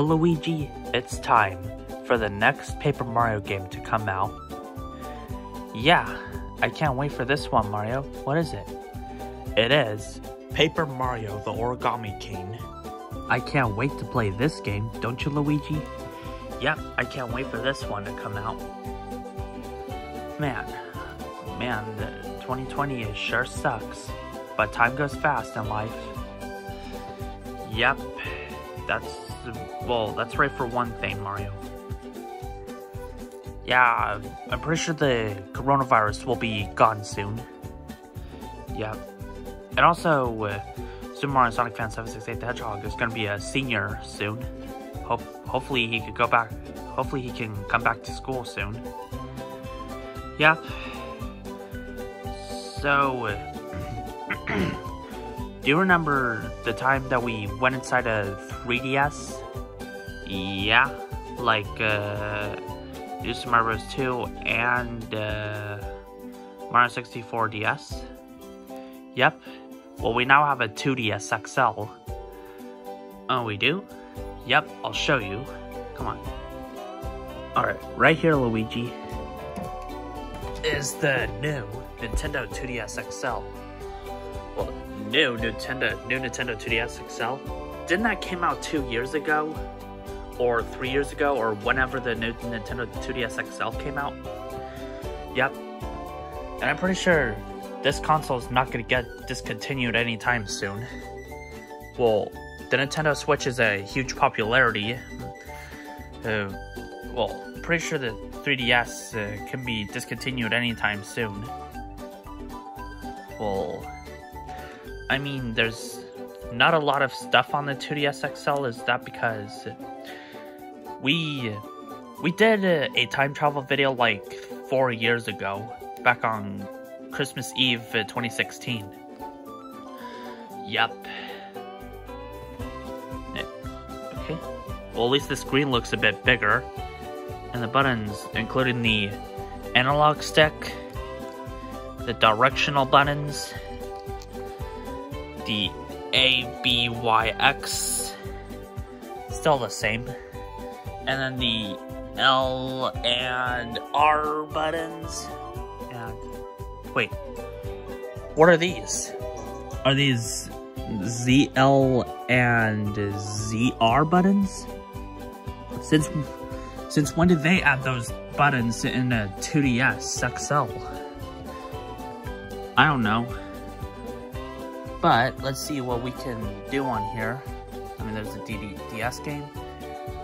Well, Luigi, it's time for the next Paper Mario game to come out. Yeah, I can't wait for this one, Mario. What is it? It is Paper Mario the Origami King. I can't wait to play this game, don't you, Luigi? Yep, I can't wait for this one to come out. Man, man, 2020 is sure sucks, but time goes fast in life. Yep, that's, well, that's right for one thing, Mario. Yeah, I'm pretty sure the coronavirus will be gone soon. Yep. And also, uh, Super Mario Sonic Fan 768 the Hedgehog is going to be a senior soon. Hope, hopefully he could go back, hopefully he can come back to school soon. Yep. So, uh, do you remember the time that we went inside a 3DS? Yeah, like, uh, Super Mario Bros. 2 and, uh, Mario 64 DS? Yep. Well, we now have a 2DS XL. Oh, we do? Yep, I'll show you. Come on. Alright, right here, Luigi, is the new Nintendo 2DS XL. Well, new Nintendo, new Nintendo 2DS XL. Didn't that came out two years ago? Or three years ago, or whenever the new Nintendo 2DS XL came out? Yep. And I'm pretty sure this console is not going to get discontinued anytime soon. Well, the Nintendo Switch is a huge popularity. Uh, well, pretty sure the 3DS uh, can be discontinued anytime soon. Well, I mean, there's not a lot of stuff on the 2DS XL. Is that because we we did a, time travel video like four years ago, back on Christmas Eve uh, 2016. Yep. Eh, Okay. Well, at least the screen looks a bit bigger. And the buttons, including the analog stick, the directional buttons, the A, B, Y, X, still the same. And then the L and R buttons. And wait, what are these? Are these ZL and ZR buttons? Since since when did they add those buttons in a 2DS XL? I don't know. But let's see what we can do on here. I mean, there's a DD DS game.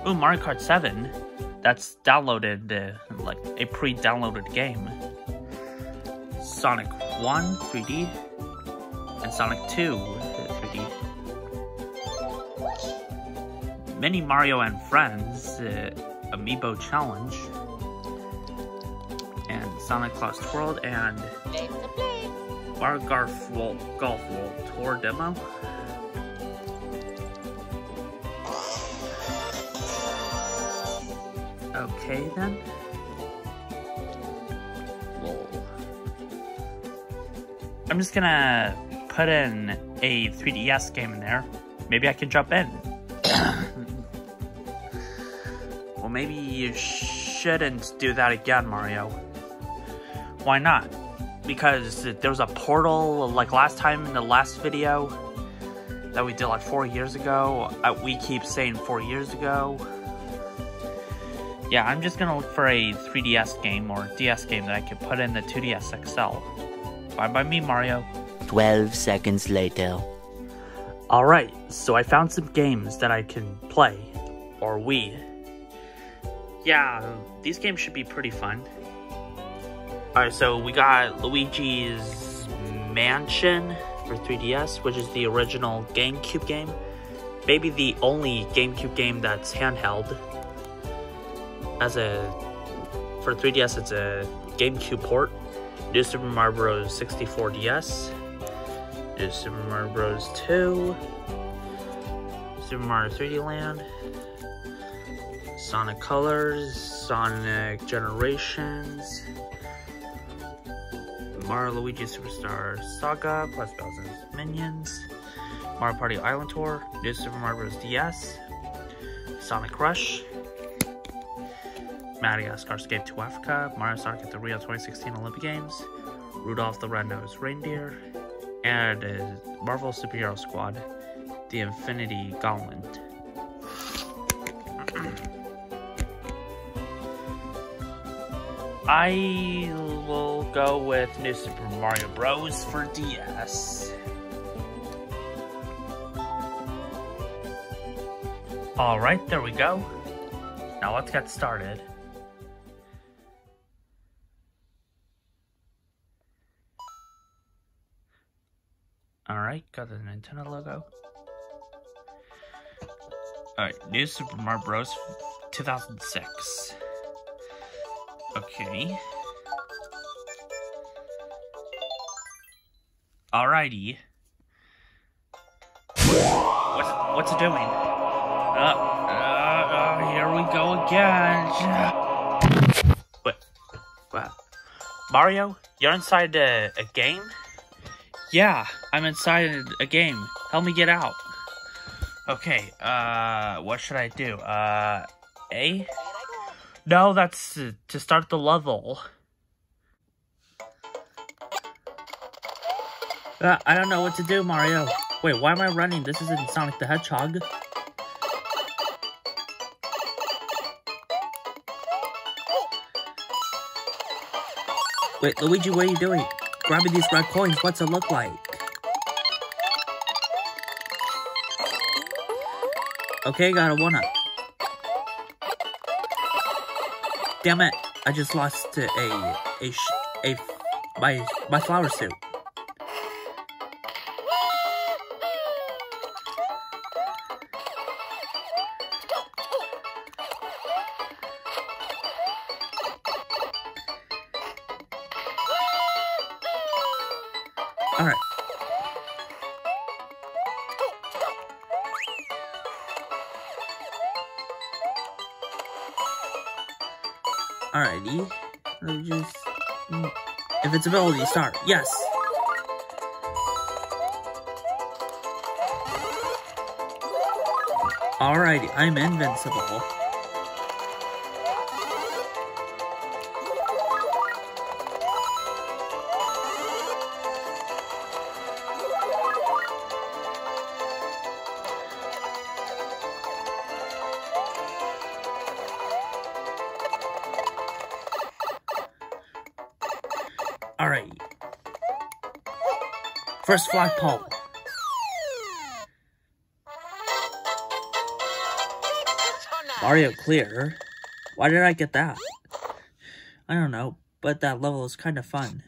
Oh, Mario Kart 7. That's downloaded, uh, like a pre-downloaded game. Sonic 1 3D and Sonic 2 3D. Mini Mario and Friends uh, Amiibo Challenge and Sonic Lost World and Mario Golf World, Golf World Tour demo. Okay then. Whoa. I'm just gonna put in a 3DS game in there. Maybe I can jump in. well, maybe you shouldn't do that again, Mario. Why not? Because there was a portal, like last time in the last video that we did like four years ago. Uh, we keep saying four years ago. Yeah, I'm just gonna look for a 3DS game or DS game that I could put in the 2DS XL. Bye bye me, Mario. 12 seconds later. Alright, so I found some games that I can play. Or we. Yeah, these games should be pretty fun. Alright, so we got Luigi's Mansion for 3DS, which is the original GameCube game. Maybe the only GameCube game that's handheld. As a for 3DS, it's a GameCube port. New Super Mario Bros. 64 DS. New Super Mario Bros. 2. Super Mario 3D Land. Sonic Colors. Sonic Generations. Mario Luigi Superstar Saga plus Bowser's Minions. Mario Party Island Tour. New Super Mario Bros. DS. Sonic Rush, Madagascar Escape to Africa, Mario Sonic at the Rio 2016 Olympic Games, Rudolph the Red-Nosed Reindeer, and Marvel Superhero Squad, The Infinity Gauntlet. I will go with New Super Mario Bros. for DS. Alright, there we go. Now let's get started. Alright, got the Nintendo logo. Alright, New Super Mario Bros. 2006. Okay. Alrighty. What's, what's it doing? Uh, uh, uh, here we go again. What? What? Mario, you're inside a, a game? Yeah, I'm inside a game. Help me get out. Okay, uh, what should I do? Uh, A? No, that's to start the level. Uh, I don't know what to do, Mario. Wait, why am I running? This isn't Sonic the Hedgehog. Wait, Luigi, what are you doing? Grabbing these red coins, what's it look like? Okay, got a one-up. Damn it! I just lost a a a my my flower suit. All right. Alrighty. Let me just... mm, Invincibility, start. Yes! Alrighty, I'm invincible. First flagpole. Mario clear. Why did I get that? I don't know, but that level is kind of fun.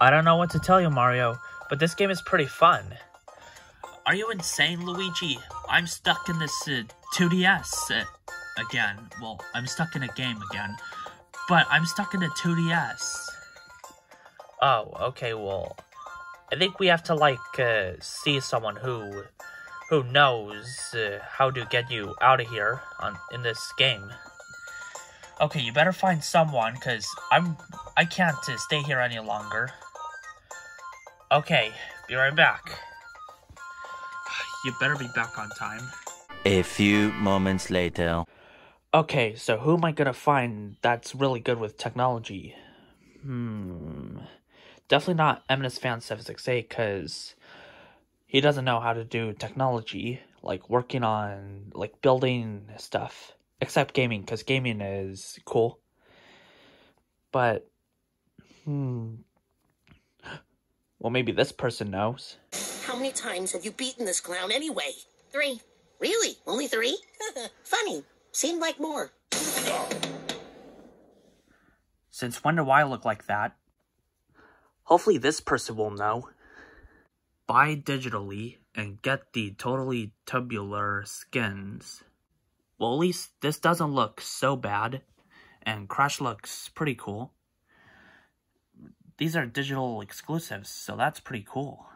I don't know what to tell you, Mario, but this game is pretty fun. Are you insane, Luigi? I'm stuck in this uh, 2DS uh, again. Well, I'm stuck in a game again, but I'm stuck in a 2DS. Oh, okay, well, I think we have to, like, uh, see someone who who knows uh, how to get you out of here on in this game. Okay, you better find someone, because I'm, I can't uh, stay here any longer. Okay, be right back. You better be back on time. A few moments later. Okay, so who am I gonna find that's really good with technology? Hmm. Definitely not M&S Fan 768 because he doesn't know how to do technology, like working on like building stuff. Except gaming, because gaming is cool. But hmm. Well maybe this person knows. How many times have you beaten this clown anyway? Three. Really? Only three? Funny. Seemed like more. Since when do I look like that? Hopefully this person will know. Buy digitally and get the totally tubular skins. Well, at least this doesn't look so bad, and Crash looks pretty cool. These are digital exclusives, so that's pretty cool.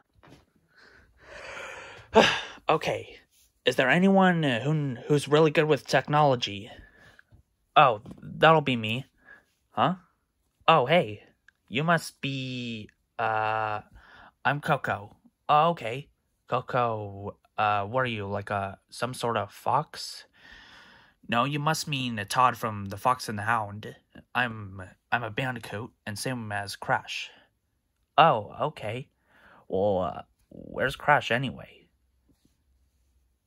okay, is there anyone who who's really good with technology? Oh, that'll be me. Huh? Oh, hey. You must be uh I'm Coco. Oh, okay. Coco, uh what are you like a some sort of fox? No, you must mean Tod from The Fox and the Hound. I'm I'm a bandicoot, and same as Crash. Oh, okay. Well, uh, where's Crash anyway?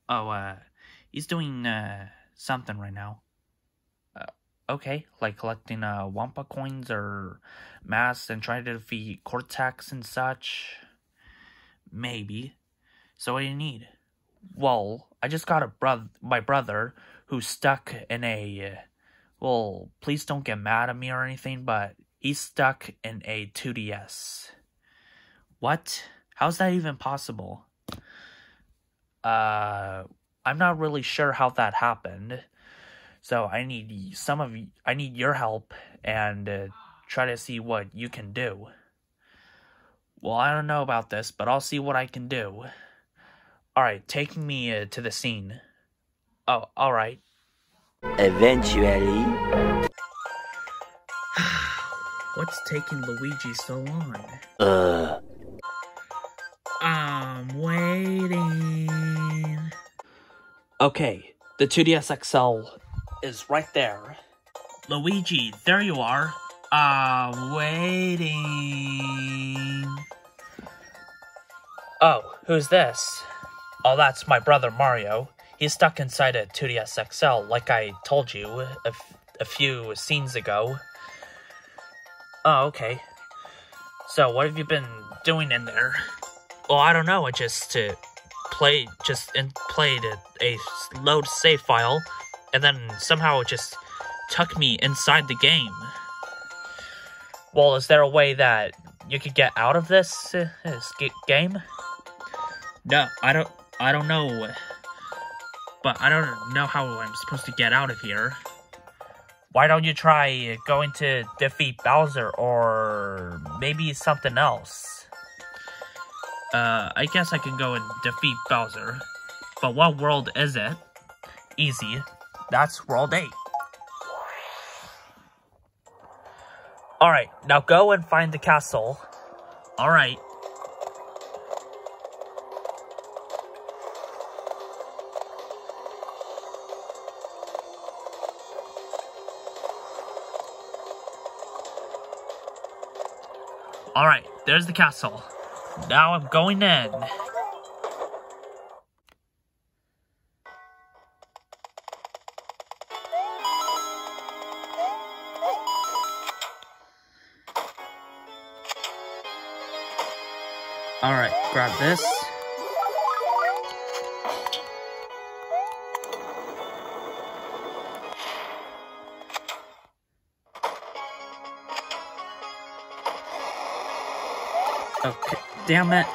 Oh, uh, he's doing uh something right now. Okay, like collecting uh Wumpa coins or masks and trying to defeat Cortex and such. Maybe. So what do you need? Well, I just got a brother, my brother, who's stuck in a. Well, please don't get mad at me or anything, but he's stuck in a 2DS. What? How's that even possible? Uh, I'm not really sure how that happened. So I need some of you, I need your help and uh, try to see what you can do. Well, I don't know about this, but I'll see what I can do. Alright, take me uh, to the scene. Oh, alright. Eventually. What's taking Luigi so long? Uh. I'm waiting. Okay, the 2DS XL is right there. Luigi, there you are. I'm waiting. Oh, who's this? Oh, that's my brother Mario. He's stuck inside a 2DS XL, like I told you a, f- a few scenes ago. Oh, okay. So, what have you been doing in there? Well, I don't know. I just uh, played, just in, played a, a load save file, and then somehow it just tuck me inside the game. Well, is there a way that you could get out of this, uh, this g- game? No, I don't. I don't know. But I don't know how I'm supposed to get out of here. Why don't you try going to defeat Bowser or maybe something else? Uh, I guess I can go and defeat Bowser. But what world is it? Easy. That's World 8. Alright, now go and find the castle. Alright. Alright, there's the castle. Now I'm going in. This. Okay, damn it.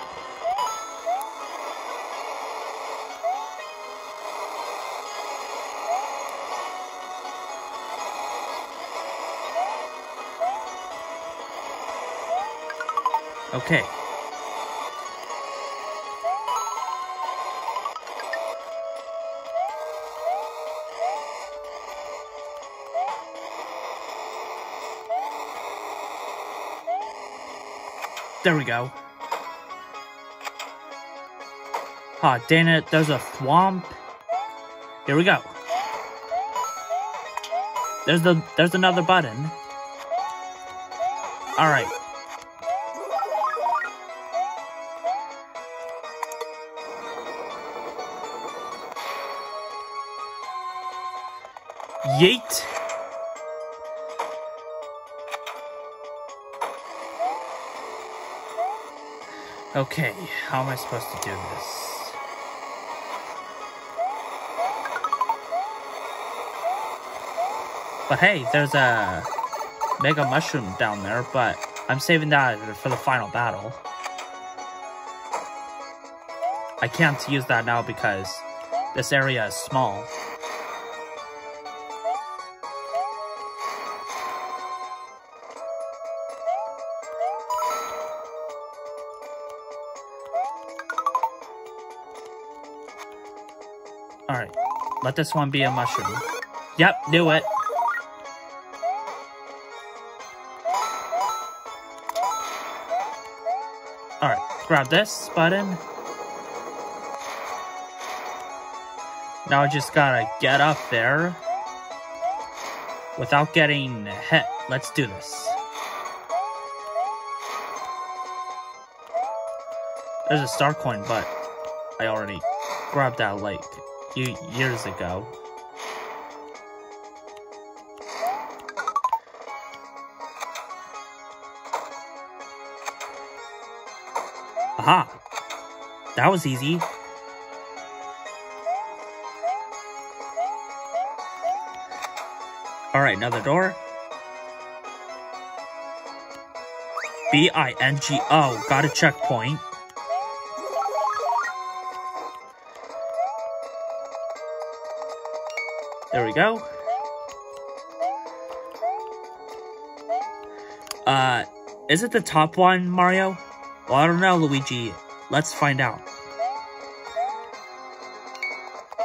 Okay. There we go. Ah, oh, dang it, there's a swamp. Here we go. There's the there's another button. Alright. Yeet. Okay, how am I supposed to do this? But hey, there's a Mega Mushroom down there, but I'm saving that for the final battle. I can't use that now because this area is small. Let this one be a mushroom. Yep, knew it. Alright, grab this button. Now I just gotta get up there. Without getting hit, let's do this. There's a star coin, but I already grabbed that like years ago. Aha! That was easy. Alright, another door. B-I-N-G-O. Got a checkpoint. There we go. Uh, is it the top one, Mario? Well, I don't know, Luigi. Let's find out.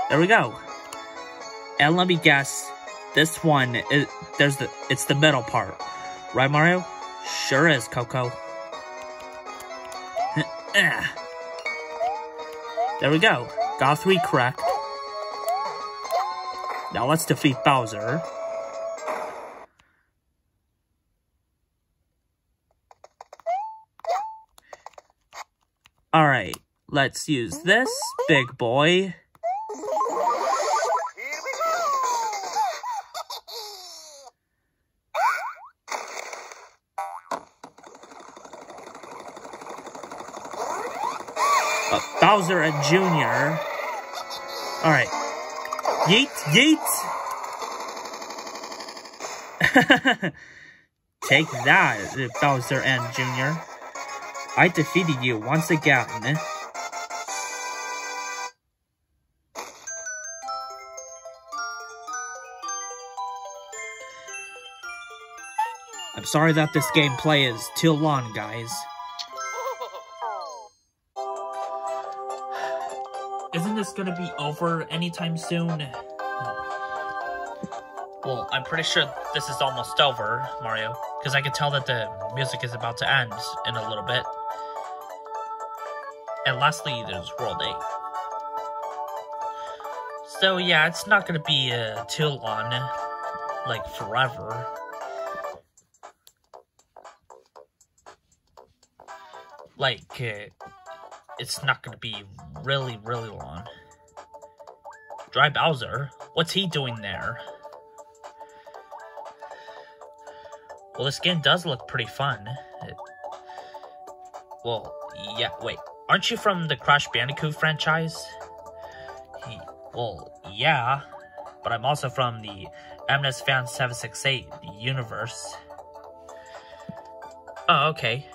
There we go. And let me guess, this one is there's the it's the middle part. Right, Mario? Sure is, Coco. there we go. Got three correct. Now let's defeat Bowser. Alright, let's use this big boy. Uh, Bowser Jr. Alright. Yeet, yeet! Take that, Bowser and Jr. I defeated you once again. I'm sorry that this gameplay is too long, guys. This gonna be over anytime soon? Well, I'm pretty sure this is almost over, Mario, because I can tell that the music is about to end in a little bit. And lastly, there's World 8. So yeah, it's not gonna be uh, too long, like forever. Like, uh, it's not gonna be really, really long. Dry Bowser? What's he doing there? Well, this game does look pretty fun. It, well, yeah, wait. Aren't you from the Crash Bandicoot franchise? He, well, yeah, but I'm also from the M&S Fan 768 universe. Oh, okay.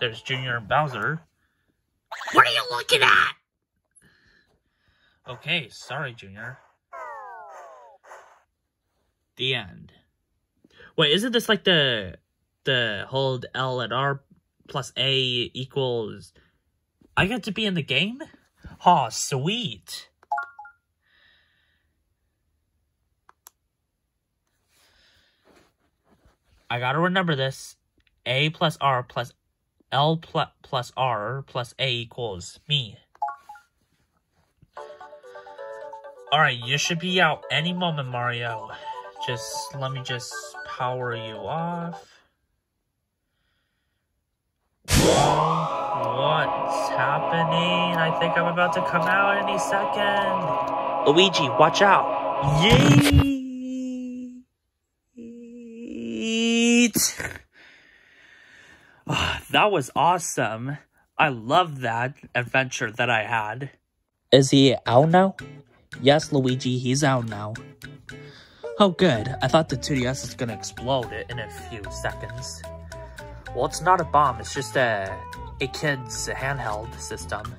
There's Junior Bowser. What are you looking at? Okay, sorry, Junior. The end. Wait, isn't this like the the hold L and R plus A equals I get to be in the game? Oh, sweet. I gotta remember this. A plus R plus L plus, plus R plus A equals me. Alright, you should be out any moment, Mario. Just, let me just power you off. What's happening? I think I'm about to come out any second. Luigi, watch out. Yeet! That was awesome. I love that adventure that I had. Is he out now? Yes, Luigi, he's out now. Oh, good. I thought the 2DS is gonna explode in a few seconds. Well, it's not a bomb, it's just a, a kid's handheld system.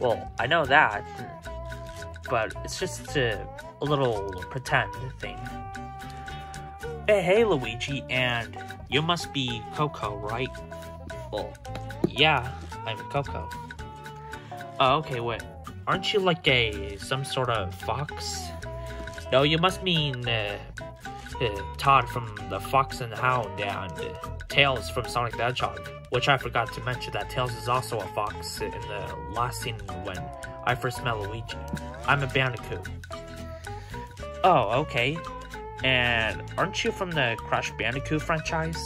Well, I know that, but it's just a, a little pretend thing. Hey, hey, Luigi, and you must be Coco, right? Well, yeah, I'm Coco. Oh, okay, wait. Aren't you like a some sort of fox? No, you must mean uh, uh, Tod from the Fox and the Hound and Tails from Sonic the Hedgehog. Which I forgot to mention that Tails is also a fox in the last scene when I first met Luigi. I'm a Bandicoot. Oh, okay. And aren't you from the Crash Bandicoot franchise?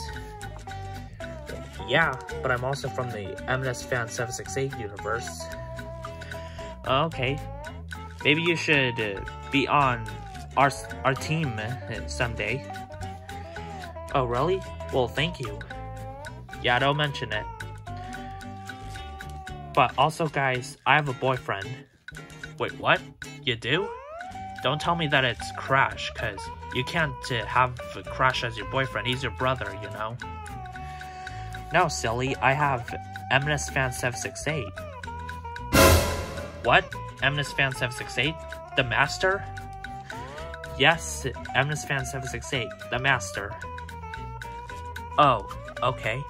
Yeah, but I'm also from the M&S Fan 768 universe. Okay. Maybe you should uh, be on our our team uh, someday. Oh, really? Well, thank you. Yeah, don't mention it. But also, guys, I have a boyfriend. Wait, what? You do? Don't tell me that it's Crash, because you can't uh, have Crash as your boyfriend. He's your brother, you know? No, silly. I have M&S Fan 768. What? M&S Fan 768? The Master? Yes, M&S Fan 768. The Master. Oh, okay.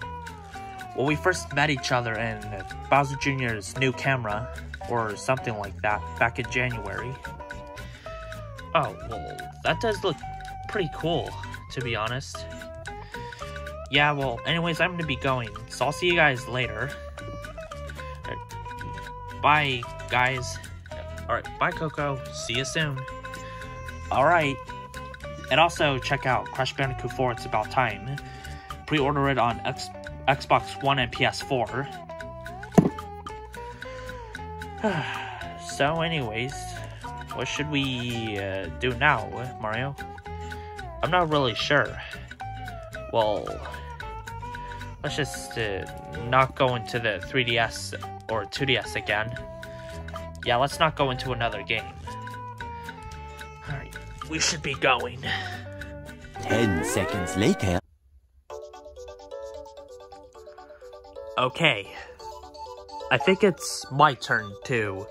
Well, we first met each other in Bowser Jr.'s new camera, or something like that, back in January. Oh, well, that does look pretty cool, to be honest. Yeah, well, anyways, I'm gonna be going, so I'll see you guys later. Bye, guys. Alright, bye, Coco. See you soon. Alright. And also, check out Crash Bandicoot 4 It's About Time. Pre-order it on X Xbox One and PS4. so, anyways, what should we uh, do now, Mario? I'm not really sure. Well, let's just uh, not go into the 3DS or 2DS again. Yeah, let's not go into another game. Alright, we should be going. Ten seconds later. Okay. I think it's my turn to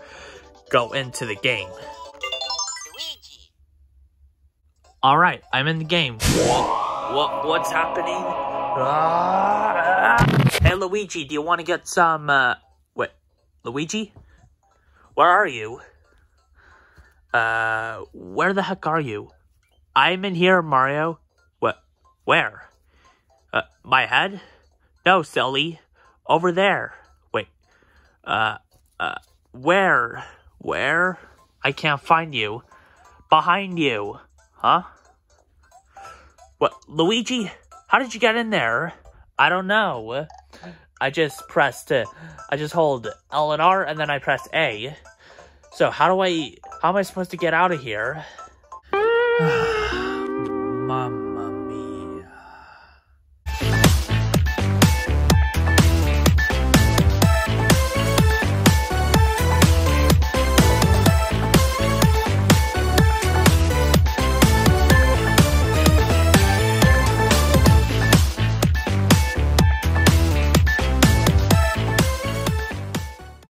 go into the game. Alright, I'm in the game. What, what's happening? Ah! Hey Luigi, do you want to get some, uh, wait, Luigi? Where are you? Uh, where the heck are you? I'm in here, Mario. What, where? Uh, my head? No, silly. Over there. Wait. Uh, uh, where? Where? I can't find you. Behind you. Huh? What, Luigi? How did you get in there? I don't know. I just pressed, uh, I just hold L and R and then I press A. So how do I, how am I supposed to get out of here?